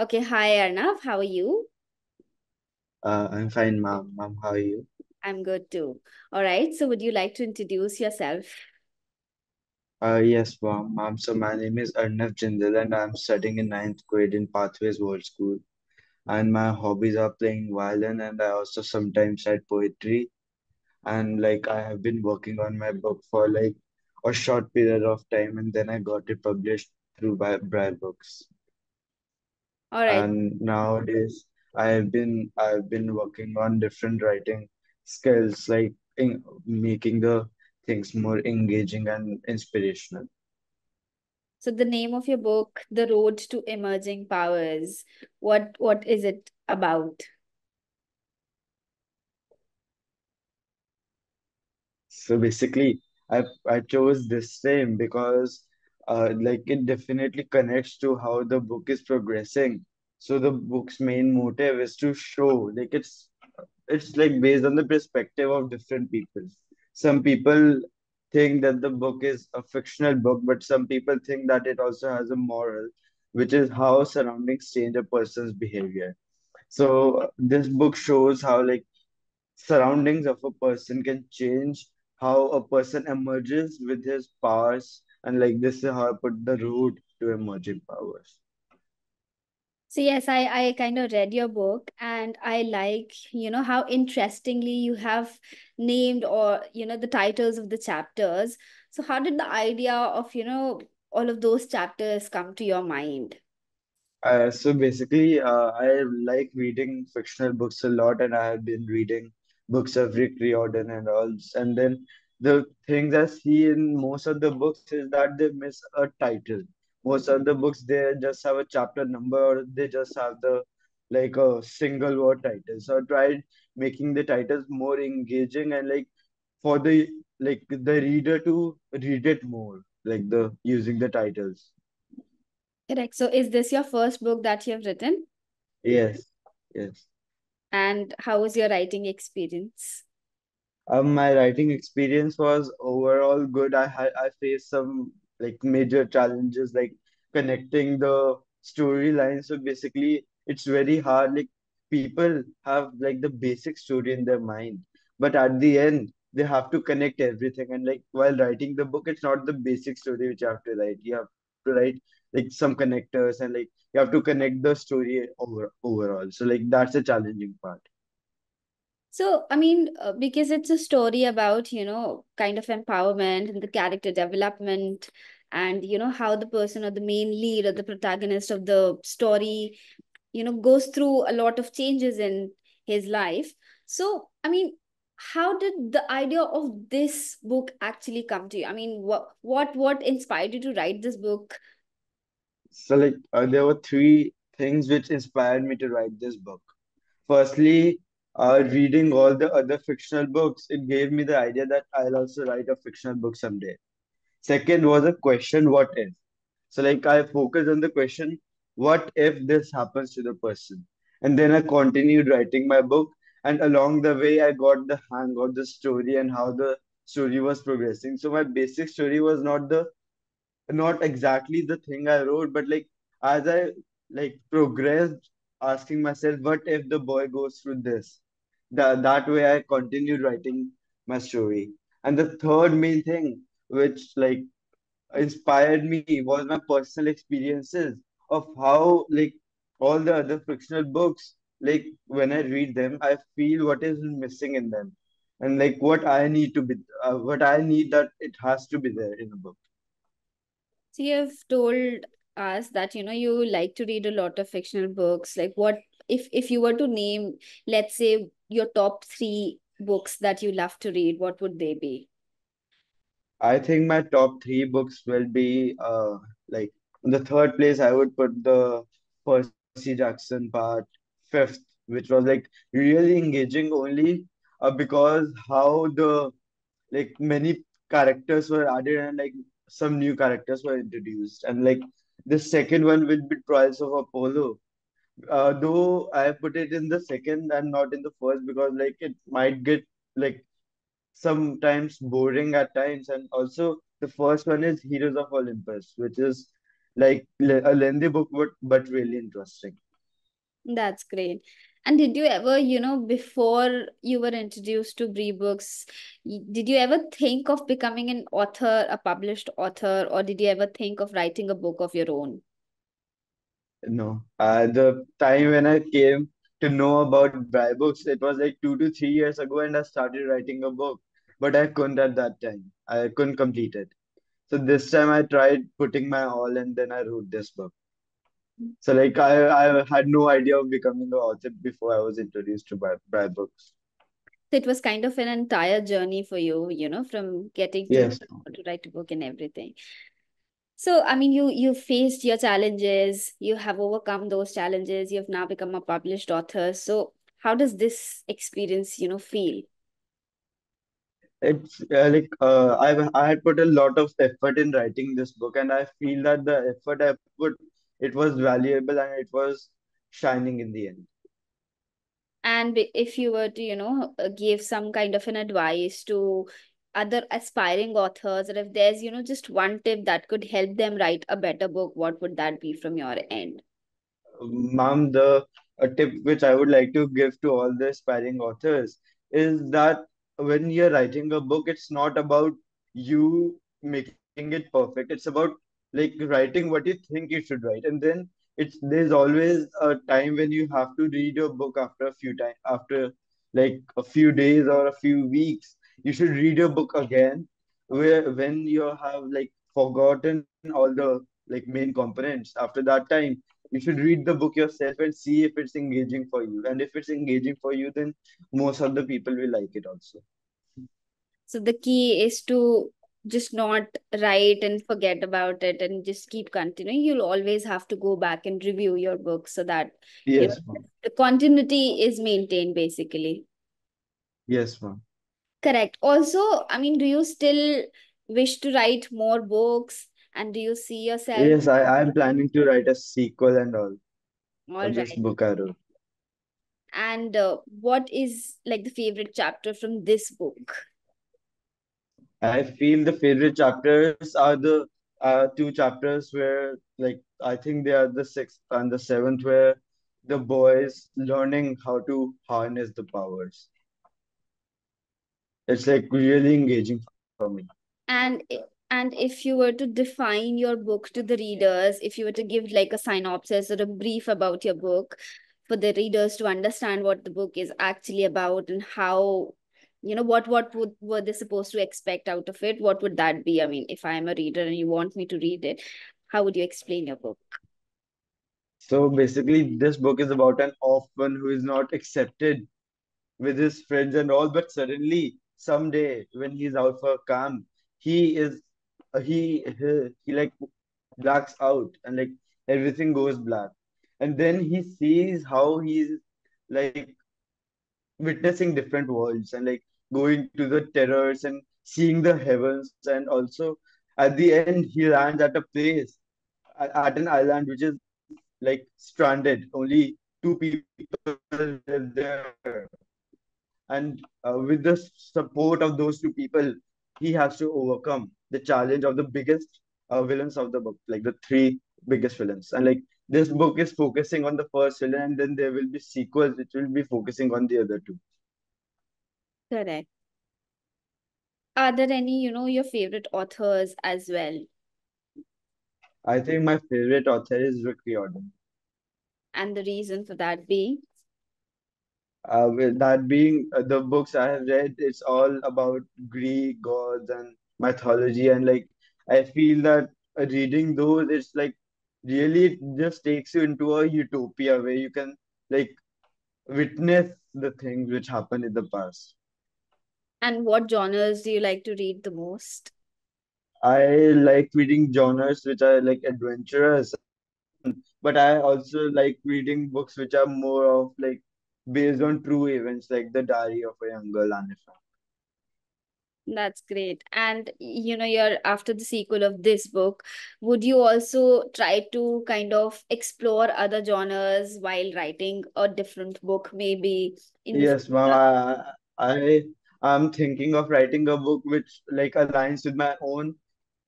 Okay, hi Arnav, how are you? Uh, I'm fine, ma'am. Ma'am, how are you? I'm good too. All right, so would you like to introduce yourself? Uh, yes, ma'am. Ma'am, so my name is Arnav Jindal and I'm studying in ninth grade in Pathways World School. And my hobbies are playing violin and I also sometimes write poetry. And like I have been working on my book for like a short period of time and then I got it published through BriBooks. All right. And nowadays I have been I've been working on different writing skills like in making the things more engaging and inspirational. So the name of your book, The Road to Emerging Powers, what what is it about? So basically, I I chose this name because uh, like it definitely connects to how the book is progressing. So the book's main motive is to show like it's it's like based on the perspective of different people. Some people think that the book is a fictional book, but some people think that it also has a moral, which is how surroundings change a person's behavior. So this book shows how like surroundings of a person can change how a person emerges with his powers and like this is how I put the Road to emerging powers. So yes, I I kind of read your book and I like, you know, how interestingly you have named or, you know, the titles of the chapters. So how did the idea of, you know, all of those chapters come to your mind? Uh, so basically, uh, I like reading fictional books a lot, and I have been reading books of Rick Riordan and all. And then the things I see in most of the books is that they miss a title. Most of the books they just have a chapter number, or they just have the like a single word title. So I tried making the titles more engaging and like for the like the reader to read it more, like the using the titles. Correct. So is this your first book that you have written? Yes, yes. And how was your writing experience? Um, my writing experience was overall good. I had I faced some like major challenges like connecting the storylines. So basically, it's very hard. Like people have like the basic story in their mind, but at the end they have to connect everything. And like while writing the book, it's not the basic story which you have to write. You have to write like some connectors and like you have to connect the story over overall. So like that's a challenging part. So, I mean, uh, because it's a story about, you know, kind of empowerment and the character development and, you know, how the person or the main lead or the protagonist of the story, you know, goes through a lot of changes in his life. So, I mean, how did the idea of this book actually come to you? I mean, what what what inspired you to write this book? So like uh, there were three things which inspired me to write this book. Firstly, uh, reading all the other fictional books, it gave me the idea that I'll also write a fictional book someday. Second was a question, what if? So like I focused on the question, what if this happens to the person? And then I continued writing my book, and along the way I got the hang of the story and how the story was progressing. So my basic story was not the not exactly the thing I wrote, but like as I like progressed, asking myself, what if the boy goes through this? That that way I continued writing my story. And the third main thing, which like inspired me, was my personal experiences of how like all the other fictional books, like when I read them, I feel what is missing in them, and like what I need to be, uh, what I need that it has to be there in a book. So you have told us that you know you like to read a lot of fictional books. Like what if if you were to name, let's say, your top three books that you love to read, what would they be? I think my top three books will be uh like in the third place I would put the Percy Jackson part, fifth, which was like really engaging only uh, because how the like many characters were added and like some new characters were introduced and like the second one will be Trials of Apollo. Uh, though I put it in the second and not in the first because like it might get like sometimes boring at times. And also, the first one is Heroes of Olympus, which is like a lengthy book, but, but really interesting. That's great. And did you ever, you know, before you were introduced to BriBooks, did you ever think of becoming an author, a published author, or did you ever think of writing a book of your own? No. Uh, the time when I came to know about BriBooks, it was like two to three years ago, and I started writing a book, but I couldn't at that time. I couldn't complete it. So this time I tried putting my all, and then I wrote this book. So like I, I had no idea of becoming an author before I was introduced to Bri, dry books. So it was kind of an entire journey for you, you know, from getting to Yes. to write a book and everything. So, I mean, you you faced your challenges, you have overcome those challenges, you've now become a published author. So, how does this experience, you know, feel? It's uh, like uh, I've I had put a lot of effort in writing this book, and I feel that the effort I put it was valuable and it was shining in the end. And if you were to, you know, uh, give some kind of an advice to other aspiring authors, or if there's, you know, just one tip that could help them write a better book, what would that be from your end? Ma'am, the a tip which I would like to give to all the aspiring authors is that when you're writing a book, it's not about you making it perfect. It's about like writing what you think you should write, and then it's there's always a time when you have to read your book after a few time after like a few days or a few weeks. You should read your book again, where when you have like forgotten all the like main components. After that time you should read the book yourself and see if it's engaging for you. And if it's engaging for you, then most of the people will like it also. So the key is to just not write and forget about it and just keep continuing. You'll always have to go back and review your book so that you know the continuity is maintained basically. Yes, ma'am. Correct. Also, I mean, do you still wish to write more books and do you see yourself Yes, I, I'm planning to write a sequel and all all of this right? book I wrote. And uh, what is like the favorite chapter from this book? I feel the favorite chapters are the uh, two chapters where, like, I think they are the sixth and the seventh, where the boys learning how to harness the powers. It's like really engaging for me. And and if you were to define your book to the readers, if you were to give like a synopsis or a brief about your book for the readers to understand what the book is actually about and how, you know, what what would were they supposed to expect out of it, what would that be? I mean, if I'm a reader and you want me to read it, how would you explain your book? So basically, this book is about an orphan who is not accepted with his friends and all, but suddenly someday when he's out for camp, he is he, he he like blacks out and like everything goes black, and then he sees how he's like witnessing different worlds and like going to the terrors and seeing the heavens, and also at the end he lands at a place at an island which is like stranded. Only two people live there and uh, with the support of those two people he has to overcome the challenge of the biggest uh, villains of the book like the three biggest villains and like this book is focusing on the first villain and then there will be sequels which will be focusing on the other two Correct. Are there any, you know, your favorite authors as well? i think my favorite author is rick riordan And the reason for that being? Uh, with that being uh, the books i have read it's all about greek gods and mythology and like i feel that uh, reading those it's like really it just takes you into a utopia where you can like witness the things which happened in the past. And what genres do you like to read the most? I like reading genres which are like adventurous, but I also like reading books which are more of like based on true events, like The Diary of a Young Girl, Frank. That's great. And you know, you're after the sequel of this book, would you also try to kind of explore other genres while writing a different book, maybe Yes, ma'am. I, I I'm thinking of writing a book which like aligns with my own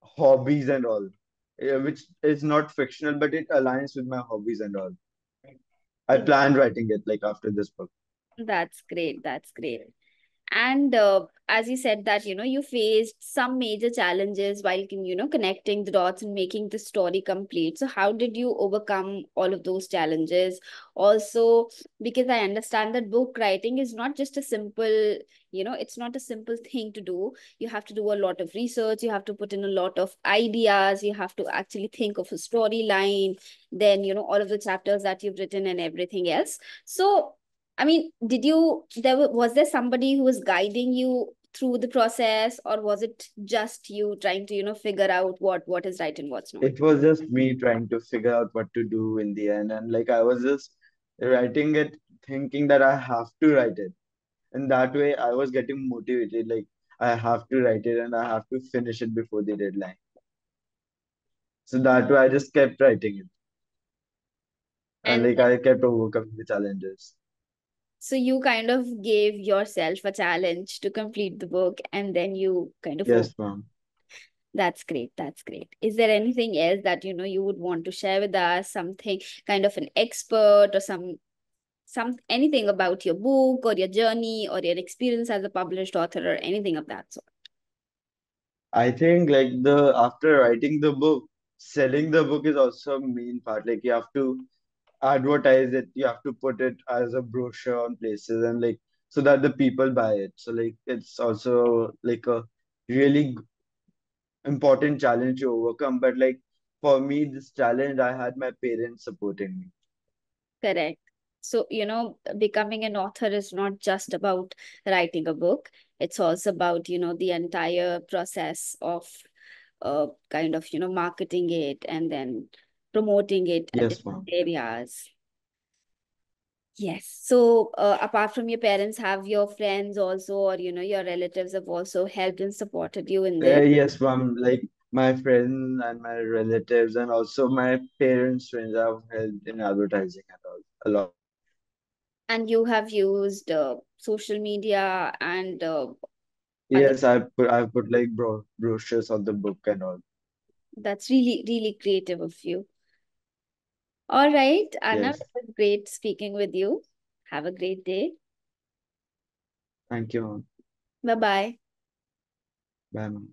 hobbies and all, Yeah, which is not fictional, but it aligns with my hobbies and all. I planned writing it like after this book. That's great. That's great. And uh, as you said that, you know, you faced some major challenges while, you know, connecting the dots and making the story complete. So how did you overcome all of those challenges? Also, because I understand that book writing is not just a simple, you know, it's not a simple thing to do. You have to do a lot of research. You have to put in a lot of ideas. You have to actually think of a storyline. Then, you know, all of the chapters that you've written and everything else. So I mean, did you there was there somebody who was guiding you through the process, or was it just you trying to, you know, figure out what what is right and what's not? It was just me trying to figure out what to do in the end, and like I was just writing it, thinking that I have to write it. And that way I was getting motivated, like I have to write it and I have to finish it before the deadline. So that way I just kept writing it. And And like I kept overcoming the challenges. So you kind of gave yourself a challenge to complete the book, and then you kind of Yes, ma'am. That's great. That's great. Is there anything else that you know you would want to share with us? Something kind of an expert or some some anything about your book or your journey or your experience as a published author or anything of that sort? I think like the after writing the book, selling the book is also a main part. Like you have to advertise it, you have to put it as a brochure on places and like so that the people buy it. So like it's also like a really important challenge to overcome. But like for me, this challenge, I had my parents supporting me. Correct. So, you know, becoming an author is not just about writing a book. It's also about, you know, the entire process of uh, kind of, you know, marketing it and then promoting it at Yes, different areas. Yes. So, uh, apart from your parents, have your friends also, or you know, your relatives have also helped and supported you in Uh, this? yes, ma'am. Like my friends and my relatives and also my parents' friends have helped in advertising and all a lot. And you have used uh, social media and uh. Yes, I put I put like bro brochures on the book and all. That's really, really creative of you. All right, Arnav, Yes. it was great speaking with you. Have a great day. Thank you, ma'am. Bye bye. Bye, ma'am.